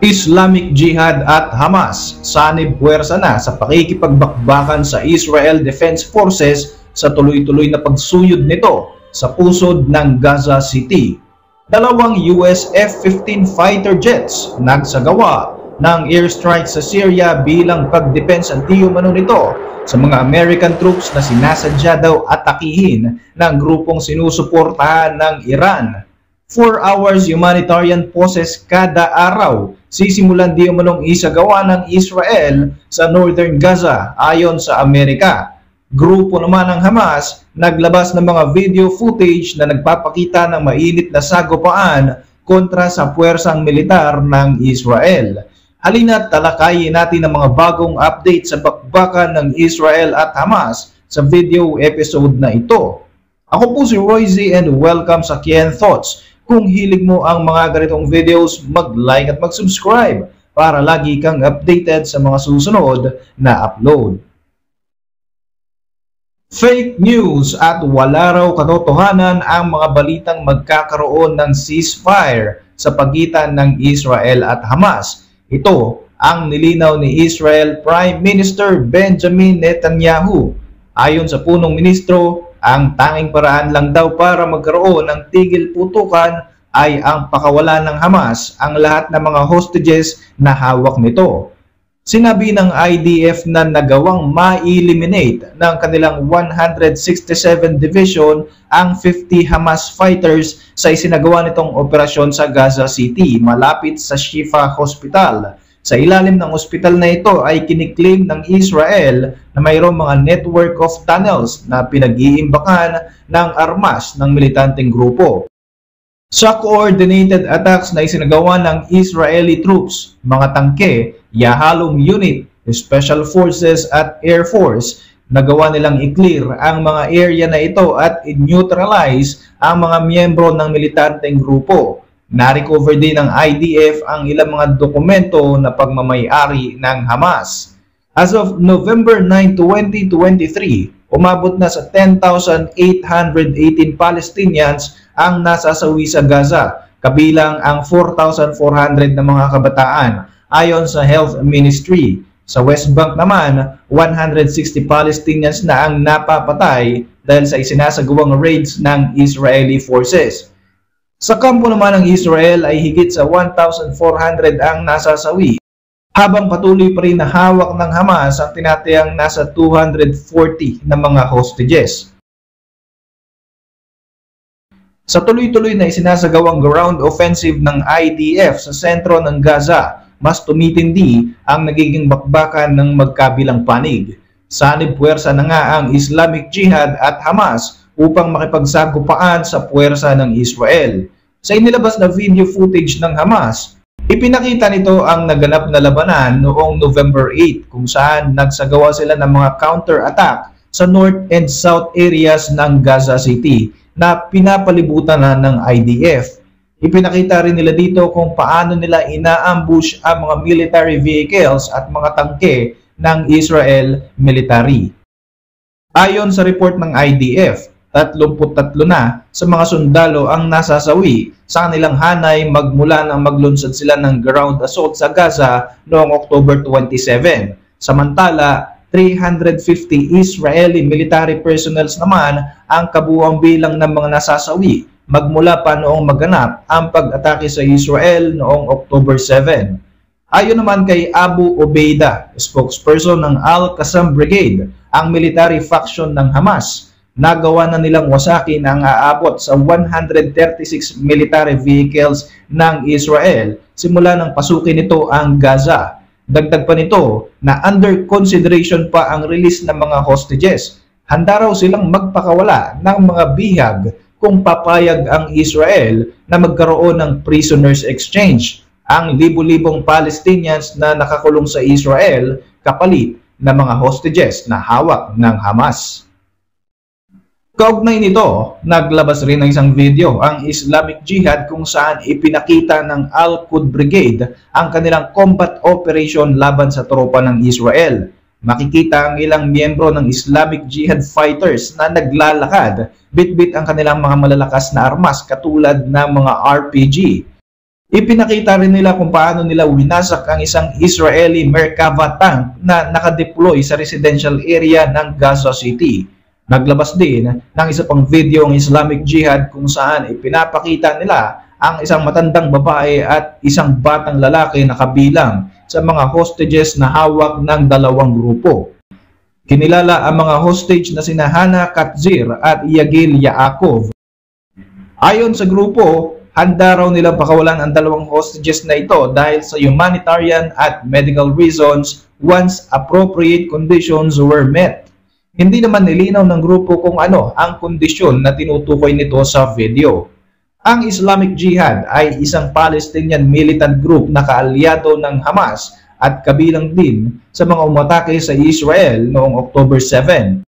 Islamic Jihad at Hamas sanib puwersa na sa pakikipagbakbakan sa Israel Defense Forces sa tuloy-tuloy na pagsuyod nito sa pusod ng Gaza City. Dalawang US F-15 fighter jets nagsagawa ng airstrike sa Syria bilang pagdepensa antiyo-mano nito sa mga American troops na sinasadya daw atakihin ng grupong sinusuportahan ng Iran 4 hours humanitarian poses kada araw sisimulan di umanong isagawa ng Israel sa Northern Gaza ayon sa Amerika. Grupo naman ng Hamas naglabas ng mga video footage na nagpapakita ng mainit na sagupaan kontra sa puwersang militar ng Israel. Halina't talakayin natin ang mga bagong update sa bakbakan ng Israel at Hamas sa video episode na ito. Ako po si Royzy and welcome sa Kien Thoughts kung hilig mo ang mga ganitong videos, mag-like at mag-subscribe para lagi kang updated sa mga susunod na upload. Fake news at wala raw katotohanan ang mga balitang magkakaroon ng ceasefire sa pagitan ng Israel at Hamas. Ito ang nilinaw ni Israel Prime Minister Benjamin Netanyahu. Ayon sa punong ministro, ang tanging paraan lang daw para magkaroon ng tigil putukan ay ang pakawala ng Hamas ang lahat ng mga hostages na hawak nito. Sinabi ng IDF na nagawang ma-eliminate ng kanilang 167 Division ang 50 Hamas fighters sa isinagawa nitong operasyon sa Gaza City malapit sa Shifa Hospital sa ilalim ng ospital na ito ay kiniklaim ng Israel na mayroong mga network of tunnels na pinag-iimbakan ng armas ng militanteng grupo. Sa coordinated attacks na isinagawa ng Israeli troops, mga tangke, Yahalom Unit, Special Forces at Air Force, nagawa nilang i-clear ang mga area na ito at i-neutralize ang mga miyembro ng militanteng grupo. Na-recover din ng IDF ang ilang mga dokumento na pagmamayari ng Hamas. As of November 9, 2023, umabot na sa 10,818 Palestinians ang nasasawi sa Gaza, kabilang ang 4,400 na mga kabataan ayon sa Health Ministry. Sa West Bank naman, 160 Palestinians na ang napapatay dahil sa isinasagawang raids ng Israeli forces. Sa kampo naman ng Israel ay higit sa 1,400 ang nasasawi habang patuloy pa rin na hawak ng Hamas ang tinatayang nasa 240 na mga hostages. Sa tuloy-tuloy na isinasagawang ground offensive ng IDF sa sentro ng Gaza, mas tumitindi ang nagiging bakbakan ng magkabilang panig. Sanib puwersa na nga ang Islamic Jihad at Hamas upang makipagsagupaan sa puwersa ng Israel. Sa inilabas na video footage ng Hamas, ipinakita nito ang naganap na labanan noong November 8 kung saan nagsagawa sila ng mga counter-attack sa north and south areas ng Gaza City na pinapalibutan na ng IDF. Ipinakita rin nila dito kung paano nila ina-ambush ang mga military vehicles at mga tangke ng Israel military. Ayon sa report ng IDF, 33 na sa mga sundalo ang nasasawi sa kanilang hanay magmula nang maglunsad sila ng ground assault sa Gaza noong October 27. Samantala, 350 Israeli military personnel naman ang kabuuang bilang ng mga nasasawi magmula pa noong maganap ang pag-atake sa Israel noong October 7. Ayon naman kay Abu Obeida, spokesperson ng Al-Qassam Brigade, ang military faction ng Hamas, nagawa na nilang wasakin ang aabot sa 136 military vehicles ng Israel simula nang pasukin nito ang Gaza. Dagdag pa nito na under consideration pa ang release ng mga hostages. Handa raw silang magpakawala ng mga bihag kung papayag ang Israel na magkaroon ng prisoners exchange. Ang libu-libong Palestinians na nakakulong sa Israel kapalit ng mga hostages na hawak ng Hamas. Kaugnay nito, naglabas rin ng isang video ang Islamic Jihad kung saan ipinakita ng Al-Qud Brigade ang kanilang combat operation laban sa tropa ng Israel. Makikita ang ilang miyembro ng Islamic Jihad fighters na naglalakad, bitbit ang kanilang mga malalakas na armas katulad ng mga RPG. Ipinakita rin nila kung paano nila winasak ang isang Israeli Merkava tank na nakadeploy sa residential area ng Gaza City. Naglabas din ng isa pang video ng Islamic Jihad kung saan ipinapakita nila ang isang matandang babae at isang batang lalaki na kabilang sa mga hostages na hawak ng dalawang grupo. Kinilala ang mga hostage na sina Hana Katzir at Yagil Yaakov. Ayon sa grupo, handa raw nilang pakawalan ang dalawang hostages na ito dahil sa humanitarian at medical reasons once appropriate conditions were met. Hindi naman nilinaw ng grupo kung ano ang kondisyon na tinutukoy nito sa video. Ang Islamic Jihad ay isang Palestinian militant group na kaalyado ng Hamas at kabilang din sa mga umatake sa Israel noong October 7.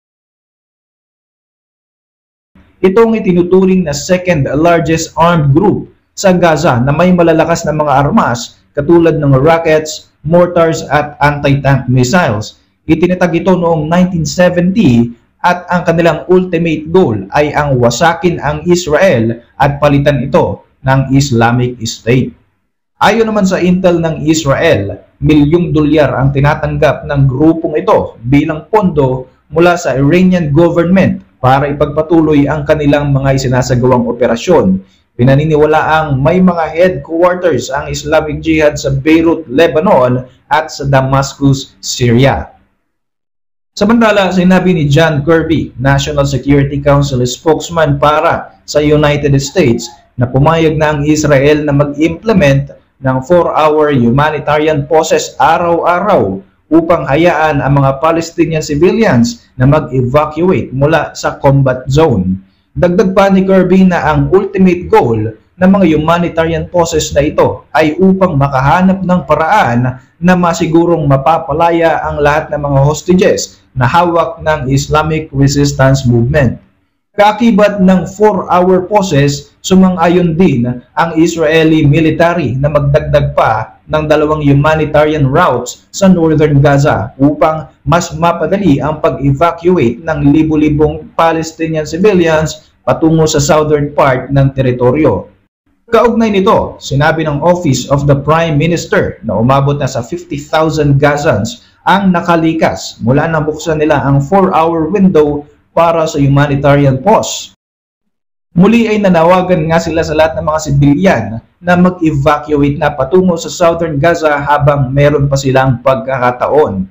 Itong itinuturing na second largest armed group sa Gaza na may malalakas na mga armas katulad ng rockets, mortars at anti-tank missiles. Itinatag ito noong 1970 at ang kanilang ultimate goal ay ang wasakin ang Israel at palitan ito ng Islamic State. Ayon naman sa intel ng Israel, milyong dolyar ang tinatanggap ng grupong ito bilang pondo mula sa Iranian government para ipagpatuloy ang kanilang mga isinasagawang operasyon. Pinaniniwala ang may mga headquarters ang Islamic Jihad sa Beirut, Lebanon at sa Damascus, Syria. Samantala, sinabi ni John Kirby, National Security Council spokesman para sa United States, na pumayag na ang Israel na mag-implement ng 4-hour humanitarian process araw-araw upang hayaan ang mga Palestinian civilians na mag-evacuate mula sa combat zone. Dagdag pa ni Kirby na ang ultimate goal ng mga humanitarian process na ito ay upang makahanap ng paraan na masigurong mapapalaya ang lahat ng mga hostages na hawak ng Islamic Resistance Movement. Kaakibat ng 4-hour process, sumang-ayon din ang Israeli military na magdagdag pa ng dalawang humanitarian routes sa northern Gaza upang mas mapadali ang pag-evacuate ng libu-libong Palestinian civilians patungo sa southern part ng teritoryo. Kaugnay nito, sinabi ng Office of the Prime Minister na umabot na sa 50,000 Gazans ang nakalikas mula nang buksan nila ang 4-hour window para sa humanitarian pause. Muli ay nanawagan nga sila sa lahat ng mga sibilyan na mag-evacuate na patungo sa southern Gaza habang meron pa silang pagkakataon.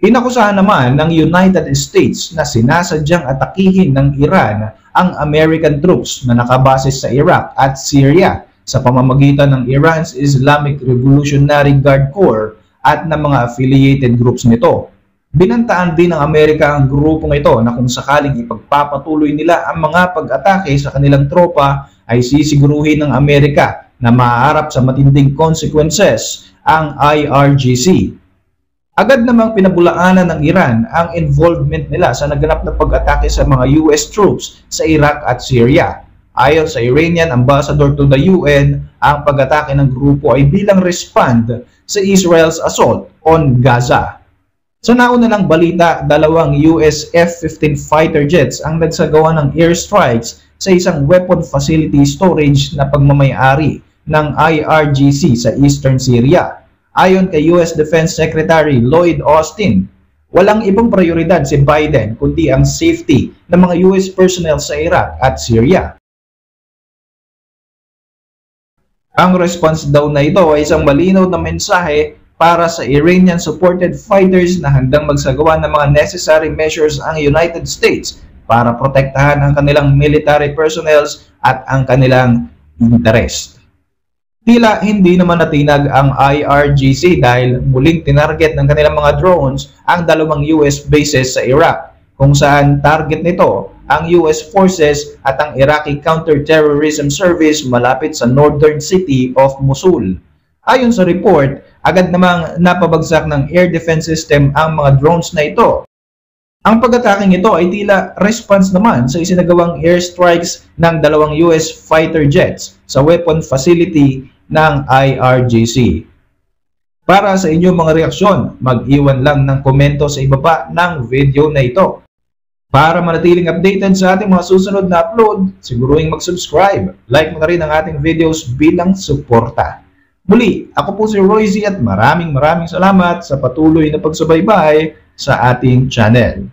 Inakusahan naman ng United States na sinasadyang atakihin ng Iran ang American troops na nakabase sa Iraq at Syria sa pamamagitan ng Iran's Islamic Revolutionary Guard Corps at ng mga affiliated groups nito. Binantaan din ng Amerika ang grupong ito na kung sakaling ipagpapatuloy nila ang mga pag-atake sa kanilang tropa ay sisiguruhin ng Amerika na maaarap sa matinding consequences ang IRGC. Agad namang pinabulaanan ng Iran ang involvement nila sa naganap na pag-atake sa mga US troops sa Iraq at Syria. Ayon sa Iranian ambassador to the UN, ang pag-atake ng grupo ay bilang respond sa Israel's assault on Gaza. Sa nauna lang balita, dalawang US F-15 fighter jets ang nagsagawa ng airstrikes sa isang weapon facility storage na pagmamayari ng IRGC sa eastern Syria. Ayon kay US Defense Secretary Lloyd Austin, walang ibang prioridad si Biden kundi ang safety ng mga US personnel sa Iraq at Syria. Ang response daw na ito ay isang malinaw na mensahe para sa Iranian-supported fighters na handang magsagawa ng mga necessary measures ang United States para protektahan ang kanilang military personnels at ang kanilang interest. Tila hindi naman natinag ang IRGC dahil muling tinarget ng kanilang mga drones ang dalawang US bases sa Iraq kung saan target nito ang US forces at ang Iraqi Counterterrorism Service malapit sa northern city of Mosul. Ayon sa report, agad namang napabagsak ng air defense system ang mga drones na ito. Ang pag-ataking ito ay tila response naman sa isinagawang airstrikes ng dalawang US fighter jets sa weapon facility ng IRGC. Para sa inyong mga reaksyon, mag-iwan lang ng komento sa ibaba ng video na ito. Para manatiling updated sa ating mga susunod na upload, siguruhin mag-subscribe. Like mo na rin ang ating videos bilang suporta. Muli, ako po si Royzy at maraming maraming salamat sa patuloy na pagsubaybay sa ating channel.